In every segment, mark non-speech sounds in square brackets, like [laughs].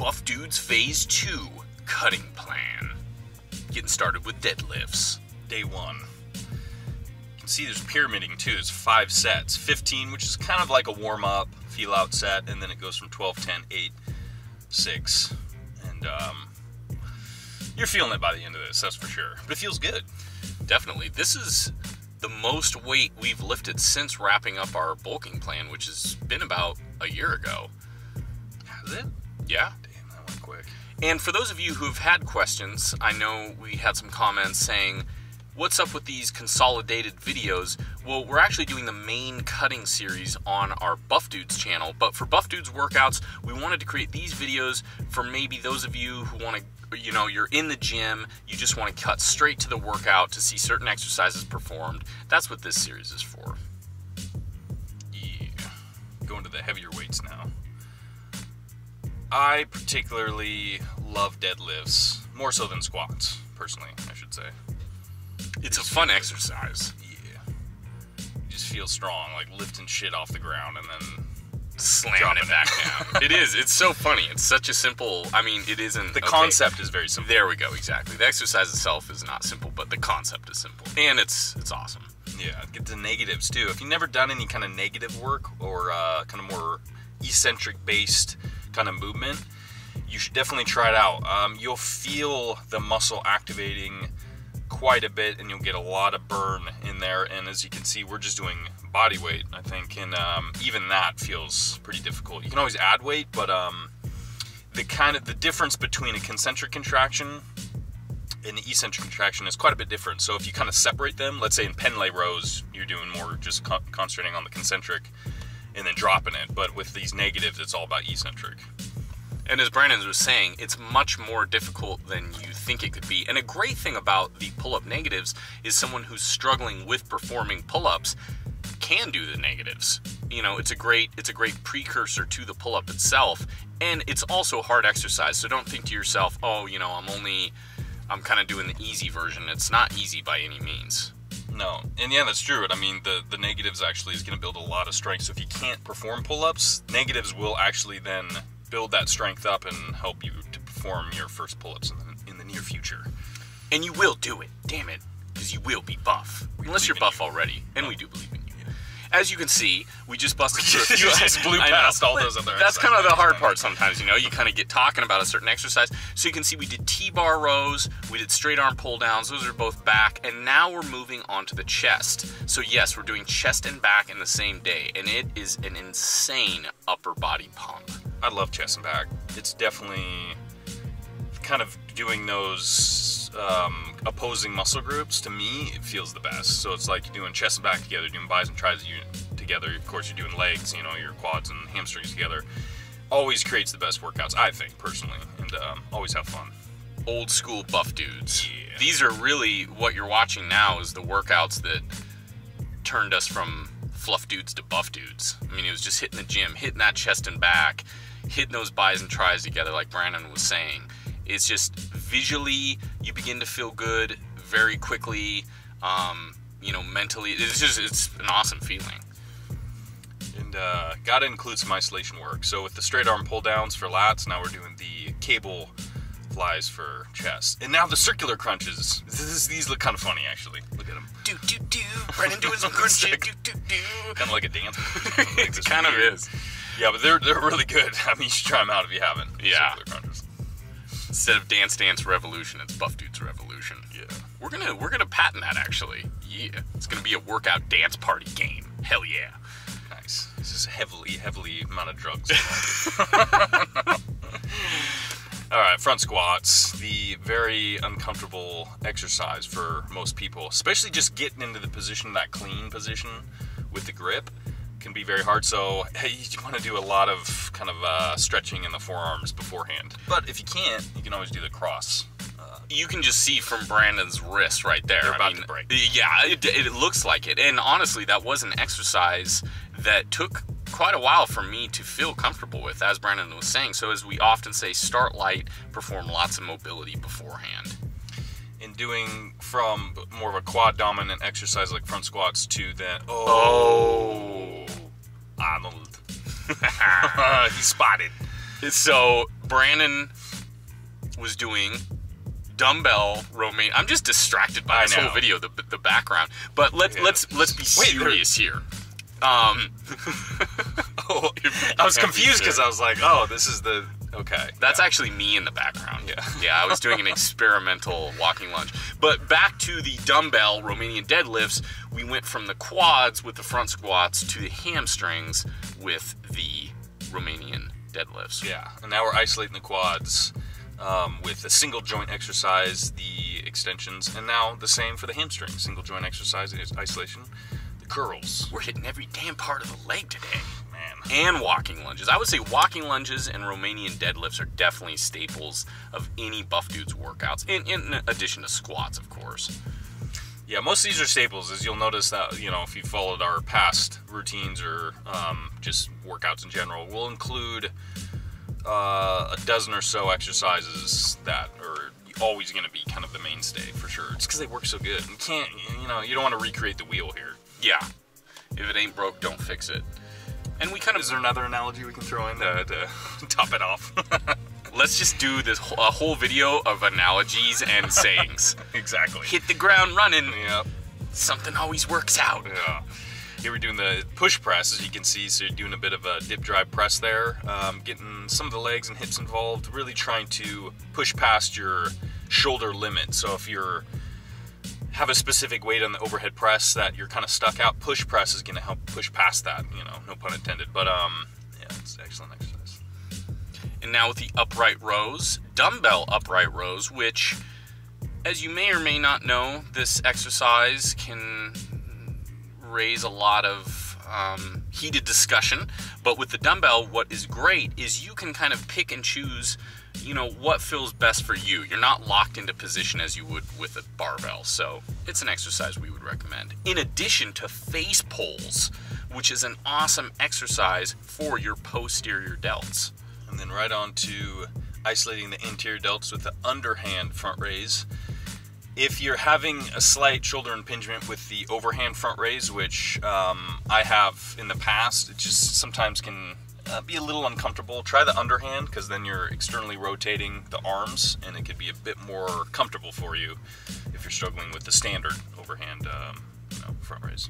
Buff Dudes Phase 2 Cutting Plan. Getting started with deadlifts. Day one. You can see there's pyramiding too. It's five sets. 15, which is kind of like a warm up, feel out set, and then it goes from 12, 10, 8, 6. And um, you're feeling it by the end of this, that's for sure. But it feels good. Definitely. This is the most weight we've lifted since wrapping up our bulking plan, which has been about a year ago. Has it? Yeah. Quick. And for those of you who've had questions, I know we had some comments saying, What's up with these consolidated videos? Well, we're actually doing the main cutting series on our Buff Dudes channel, but for Buff Dudes workouts, we wanted to create these videos for maybe those of you who want to, you know, you're in the gym, you just want to cut straight to the workout to see certain exercises performed. That's what this series is for. Yeah. Going to the heavier weights now. I particularly love deadlifts, more so than squats, personally, I should say. It's a fun exercise. Yeah. You just feel strong, like lifting shit off the ground and then Slamming it back down. [laughs] it is. It's so funny. It's such a simple. I mean, it isn't. the okay. concept is very simple. There we go. Exactly. The exercise itself is not simple, but the concept is simple, and it's it's awesome. Yeah, get the negatives too. If you've never done any kind of negative work or uh, kind of more eccentric based kind of movement, you should definitely try it out. Um, you'll feel the muscle activating quite a bit, and you'll get a lot of burn in there. And as you can see, we're just doing body weight, I think, and um, even that feels pretty difficult. You can always add weight, but um, the kind of the difference between a concentric contraction and the eccentric contraction is quite a bit different. So if you kind of separate them, let's say in Pendlay rows, you're doing more just con- concentrating on the concentric and then dropping it. But with these negatives, it's all about eccentric. And as Brandon was saying, it's much more difficult than you think it could be. And a great thing about the pull-up negatives is someone who's struggling with performing pull-ups can do the negatives. You know, it's a great it's a great precursor to the pull-up itself, and it's also hard exercise. So don't think to yourself, "Oh, you know, I'm only I'm kind of doing the easy version." It's not easy by any means. No, and yeah, that's true. I mean, the the negatives actually is going to build a lot of strength. So if you can't perform pull-ups, negatives will actually then build that strength up and help you to perform your first pull-ups in the, in the near future. And you will do it. Damn it, because you will be buff. Unless you're buff already, and we do believe in you. As you can see, we just busted through a [laughs] few. just blew past all those other That's kind of the hard part sometimes, you know. You kind of get talking about a certain exercise. So you can see we did T-bar rows, we did straight arm pull downs. Those are both back, and now we're moving on to the chest. So yes, we're doing chest and back in the same day, and it is an insane upper body pump. I love chest and back. It's definitely kind of doing those um, opposing muscle groups. To me, it feels the best. So it's like you're doing chest and back together, doing biceps and triceps together. Of course, you're doing legs. You know, your quads and hamstrings together. Always creates the best workouts, I think personally, and um, always have fun. old school buff dudes. Yeah. These are really what you're watching now is the workouts that turned us from fluff dudes to buff dudes. I mean, it was just hitting the gym, hitting that chest and back, hitting those bis and tries together, like Brandon was saying. It's just visually, you begin to feel good very quickly. Um, you know, mentally, it's just it's an awesome feeling. And uh, got to include some isolation work. So with the straight arm pull downs for lats, now we're doing the cable flies for chest. And now the circular crunches. This is, these look kind of funny actually. Look at them. Do do do. Brandon doing some crunches. Do do do. Kind of like a dance. [laughs] It kind of is. Yeah, but they're they're really good. [laughs] I mean, you should try them out if you haven't. Yeah. Circular crunches. Instead of Dance Dance Revolution, it's Buff Dudes Revolution. Yeah. We're gonna we're gonna patent that actually. Yeah, it's gonna be a workout dance party game. Hell yeah! Nice. This is heavily, heavily amount of drugs. [laughs] All right, front squats, the very uncomfortable exercise for most people, especially just getting into the position, that clean position with the grip, can be very hard. So, hey, you want to do a lot of kind of uh, stretching in the forearms beforehand. But if you can't, you can always do the cross. Uh, You can just see from Brandon's wrist right there. They're I about mean, to break. Yeah, it, it looks like it. And honestly, that was an exercise that took quite a while for me to feel comfortable with, as Brandon was saying. So, as we often say, start light, perform lots of mobility beforehand. in doing from more of a quad dominant exercise like front squats to then Oh. Arnold. [laughs] he spotted. So Brandon was doing dumbbell Romanian. I'm just distracted by I this whole video, the the background. But let Yeah. let's let's be Wait, serious here. Um, [laughs] Oh, I [laughs] was confused because I was like, oh, this is the okay. That's yeah. actually me in the background. Yeah. [laughs] yeah, I was doing an experimental walking lunge. But back to the dumbbell Romanian deadlifts, we went from the quads with the front squats to the hamstrings with the Romanian deadlifts. Yeah, and now we're isolating the quads um, with a single joint exercise, the extensions, and now the same for the hamstring. Single joint exercise, is isolation, the curls. We're hitting every damn part of the leg today. And walking lunges. I would say walking lunges and Romanian deadlifts are definitely staples of any buff dudes workouts, in, in addition to squats, of course. yeah, most of these are staples. As you'll notice that you know if you followed our past routines or um, just workouts in general, we'll include uh, a dozen or so exercises that are always going to be kind of the mainstay for sure. It's because they work so good. You can't, you know, you don't want to recreate the wheel here. Yeah. If it ain't broke, don't fix it. And we kind of Is there another analogy we can throw in to, to [laughs] top it off? [laughs] let's just do this wh- a whole video of analogies and [laughs] sayings. exactly. Hit the ground running. Yeah. Something always works out. Yeah. Here we're doing the push press, as you can see. So you're doing a bit of a dip drive press there, um, getting some of the legs and hips involved, really trying to push past your shoulder limit. So if you're have a specific weight on the overhead press that you're kind of stuck out, push press is going to help push past that. You know, no pun intended. But um, yeah, it's an excellent exercise. And now with the upright rows, dumbbell upright rows, which, as you may or may not know, this exercise can raise a lot of um, heated discussion. But with the dumbbell, what is great is you can kind of pick and choose, you know, what feels best for you. You're not locked into position as you would with a barbell. So it's an exercise we would recommend. In addition to face pulls, which is an awesome exercise for your posterior delts. And then right on to isolating the anterior delts with the underhand front raise. If you're having a slight shoulder impingement with the overhand front raise, which um, I have in the past, it just sometimes can uh, be a little uncomfortable. Try the underhand because then you're externally rotating the arms and it could be a bit more comfortable for you if you're struggling with the standard overhand um, you know, front raise.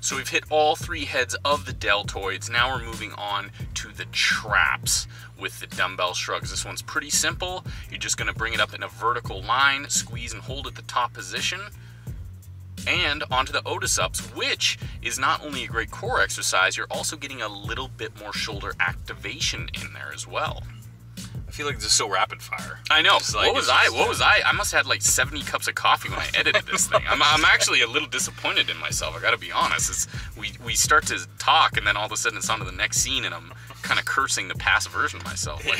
So we've hit all three heads of the deltoids. Now we're moving on to the traps with the dumbbell shrugs. This one's pretty simple. You're just going to bring it up in a vertical line, squeeze and hold at the top position, and onto the Otis ups, which is not only a great core exercise, you're also getting a little bit more shoulder activation in there as well. I feel like this is so rapid fire. I know. Like- what was I? just, What was I? I must have had like 70 cups of coffee when I edited this thing. I'm, I'm actually a little disappointed in myself. I got to be honest. It's, we we start to talk, and then all of a sudden it's on to the next scene, and I'm kind of cursing the past version of myself. Like,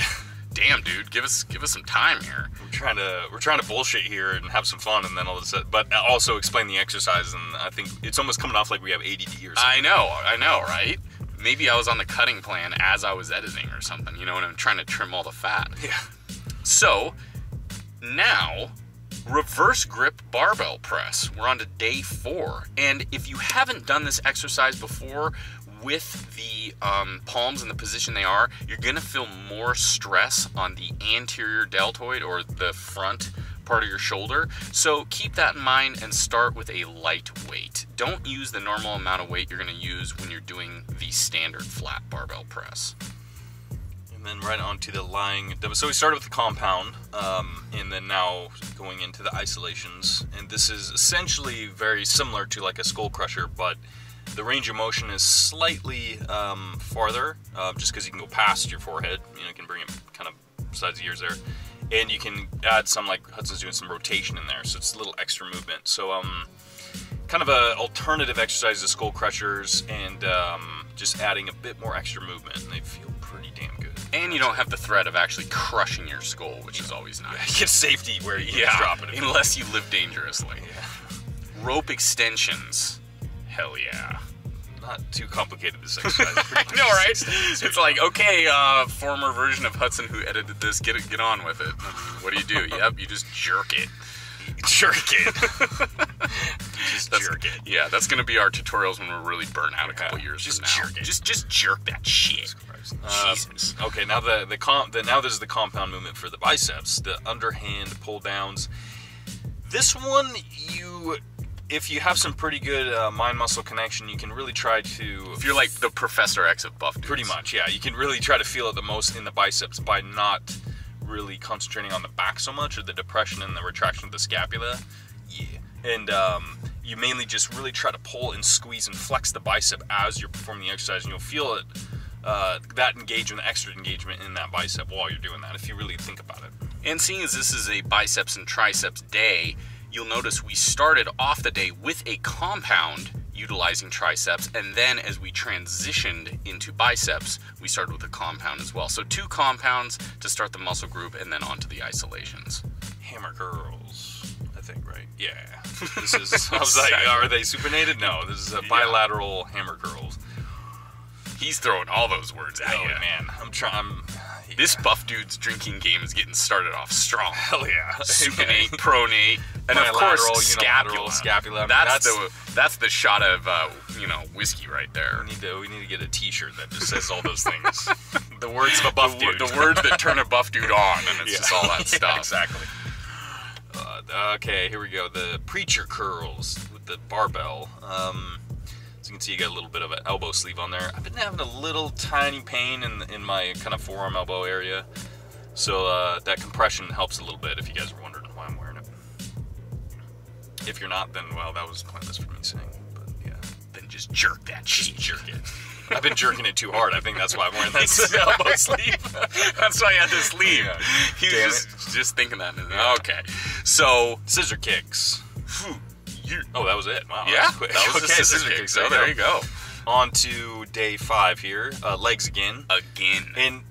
damn, dude, give us give us some time here. we're trying to we're trying to bullshit here and have some fun, and then all of a sudden, but also explain the exercise. And I think it's almost coming off like we have ADD or something. I know, I know, right? Maybe I was on the cutting plan as I was editing or something, you know, and I'm trying to trim all the fat. yeah, So now, reverse grip barbell press. We're on to day four. And if you haven't done this exercise before with the um, palms in the position they are, you're going to feel more stress on the anterior deltoid or the front part of your shoulder. So keep that in mind and start with a light weight. Don't use the normal amount of weight you're going to use when you're doing the standard flat barbell press. and then right on to the lying. So we started with the compound, um, and then now going into the isolations. And this is essentially very similar to like a skull crusher, but the range of motion is slightly um, farther, uh, just because you can go past your forehead. You know, you can bring it kind of besides the ears there, and you can add some like Hudson's doing some rotation in there, so it's a little extra movement. So um, kind of a alternative exercise to skull crushers, and um, just adding a bit more extra movement, and they feel pretty damn good. And you don't have the threat of actually crushing your skull, which is always nice. You [laughs] get safety where you Yeah, drop it. unless you live dangerously. Yeah. Rope extensions. Hell yeah. Not too complicated this [laughs] exercise. I know, right? It's like, okay, uh, former version of Hudson who edited this, get it, get on with it. What do you do? yep, you just jerk it. [laughs] jerk it. [laughs] just That's- jerk it. Yeah, that's gonna be our tutorials when we're really burnt out a couple Yeah, years just from now. jerk it. Just, just jerk that shit. Uh, Jesus. okay, now the the, com- the now there's the compound movement for the biceps, the underhand pull downs. This one, you, if you have some pretty good uh, mind muscle connection, you can really try to. If you're like the Professor X of buff dudes. Pretty much, yeah. You can really try to feel it the most in the biceps by not really concentrating on the back so much or the depression and the retraction of the scapula. Yeah. And um, you mainly just really try to pull and squeeze and flex the bicep as you're performing the exercise, and you'll feel it. Uh, that engagement, extra engagement in that bicep while you're doing that, if you really think about it. And seeing as this is a biceps and triceps day, you'll notice we started off the day with a compound utilizing triceps, and then as we transitioned into biceps, we started with a compound as well. So two compounds to start the muscle group, and then onto the isolations. Hammer curls, I think, right? Yeah. [laughs] This is. I was like, are they supinated? No, this is a bilateral hammer curls. He's throwing all those words at Oh you. man, I'm trying. [laughs] This buff dude's drinking game is getting started off strong. hell yeah, [laughs] Supinate, [laughs] pronate, and of course scapula. scapula. I mean, that's, that's- the that's the shot of uh, you know whiskey right there. We need to we need to get a T-shirt that just says all those things. the words of a buff the, dude. the words that turn a buff dude on, and it's Yeah. just all that Yeah, stuff. exactly. Uh, okay, here we go. The preacher curls with the barbell. Um, as you can see, you got a little bit of an elbow sleeve on there. I've been having a little tiny pain in in my kind of forearm elbow area, so uh, that compression helps a little bit. If you guys are wondering why I'm wearing it. If you're not, then well, that was pointless for me saying. But yeah, Then just jerk that just shit. jerk it. I've been jerking it too hard. I think that's why I'm wearing that [laughs] elbow [laughs] sleeve. That's why I had this sleeve. Yeah. He was just, just thinking that. Yeah. Okay, so Scissor kicks. phew, you, Oh, that was it. Wow, yeah, was that was [laughs] okay, a scissor kick. So you there you go. On to day five here. Uh, legs again. Again. And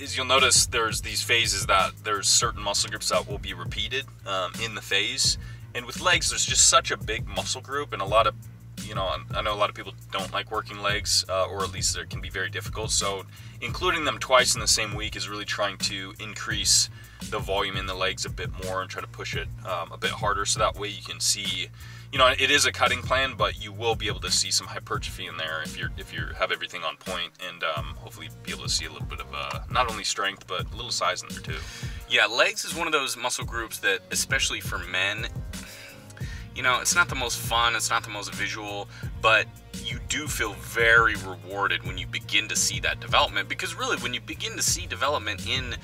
as you'll notice, there's these phases that there's certain muscle groups that will be repeated um, in the phase. And with legs, there's just such a big muscle group, and a lot of, you know, I know a lot of people don't like working legs, uh, or at least it can be very difficult. So, including them twice in the same week is really trying to increase the volume in the legs a bit more and try to push it um, a bit harder, so that way you can see. You know, it is a cutting plan, but you will be able to see some hypertrophy in there if you're if you have everything on point, and um, hopefully be able to see a little bit of uh, not only strength but a little size in there too. Yeah, legs is one of those muscle groups that, especially for men, you know, it's not the most fun, it's not the most visual, but you do feel very rewarded when you begin to see that development. Because really, when you begin to see development in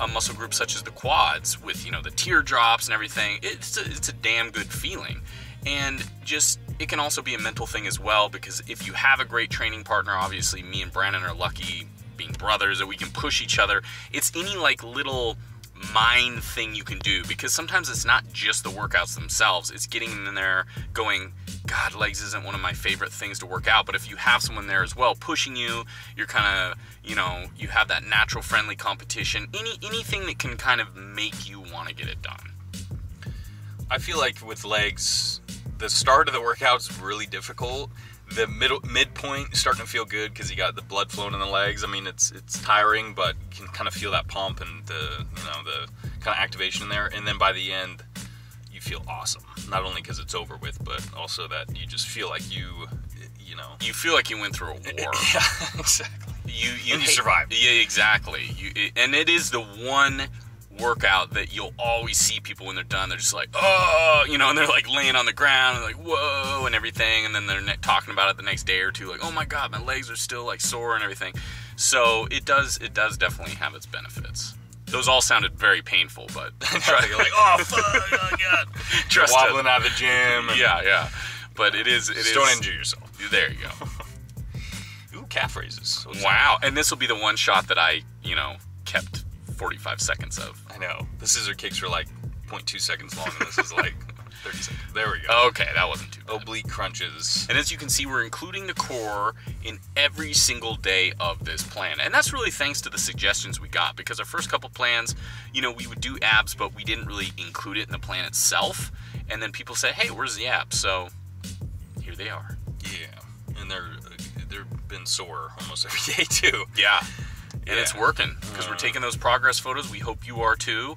a muscle group such as the quads, with you know the teardrops and everything, it's a, it's a damn good feeling. And just it can also be a mental thing as well because if you have a great training partner, obviously me and Brandon are lucky being brothers that we can push each other. It's any like little mind thing you can do because sometimes it's not just the workouts themselves, it's getting in there going, God, legs isn't one of my favorite things to work out. But if you have someone there as well pushing you, you're kind of, you know, you have that natural friendly competition. Any anything that can kind of make you want to get it done. I feel like with legs, the start of the workout's really difficult. The middle midpoint is starting to feel good because you got the blood flowing in the legs. I mean, it's it's tiring, but you can kind of feel that pump and the you know the kind of activation in there. And then by the end, you feel awesome. Not only because it's over with, but also that you just feel like you you know You feel like you went through a [laughs] war. yeah exactly. you, you And you survived. Yeah, exactly. You it- and it is the one workout that you'll always see people when they're done. They're just like, oh, you know, and they're like laying on the ground and like, whoa, and everything. And then they're ne- talking about it the next day or two, like, oh my god, my legs are still like sore and everything. So it does, it does definitely have its benefits. Those all sounded very painful, but [laughs] You're like, oh fuck, oh god, [laughs] trust wobbling out of the gym. Yeah, yeah. But it is, it just is. don't injure yourself. There you go. [laughs] Ooh, calf raises. Wow. And this will be the one shot that I, you know, kept 45 seconds of. I know. The scissor kicks are like 0.2 seconds long, and this is like [laughs] 30 seconds. There we go. Okay, that wasn't too bad. Oblique crunches. And as you can see, we're including the core in every single day of this plan. And that's really thanks to the suggestions we got because our first couple plans, you know, we would do abs, but we didn't really include it in the plan itself. And then people said, hey, where's the abs? So here they are. Yeah, and they're uh, they've been sore almost every [laughs] day too. Yeah. And Yeah. it's working because we're uh. taking those progress photos. We hope you are too.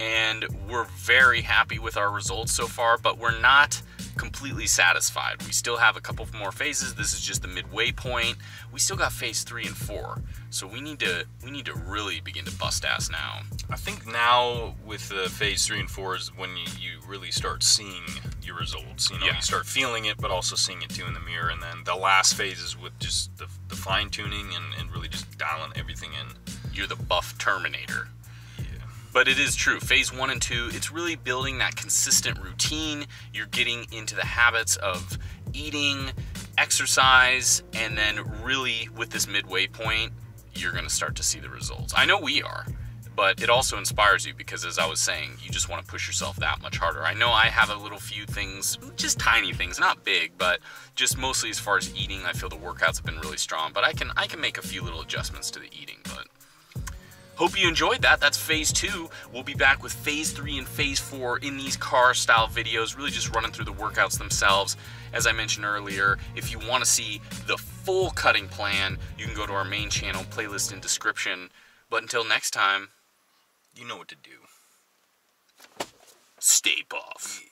And we're very happy with our results so far, but we're not completely satisfied. We still have a couple more phases. This is just the midway point. We still got phase three and four, so we need to we need to really begin to bust ass now. I think now with the phase three and four is when you, you really start seeing your results. You know, Yeah. you start feeling it, but also seeing it too in the mirror. And then the last phase is with just the, the fine tuning and, and really just dialing everything in. You're the buff Terminator. But it is true. Phase one and two, it's really building that consistent routine. You're getting into the habits of eating, exercise, and then really with this midway point, you're going to start to see the results. I know we are, but it also inspires you because, as I was saying, you just want to push yourself that much harder. I know I have a little few things, just tiny things, not big, but just mostly as far as eating, I feel the workouts have been really strong. But I can I can make a few little adjustments to the eating, but. Hope you enjoyed that. That's phase two. We'll be back with phase three and phase four in these car style videos, really just running through the workouts themselves. As I mentioned earlier, if you want to see the full cutting plan, you can go to our main channel, playlist in description. But until next time, You know what to do. stay buff.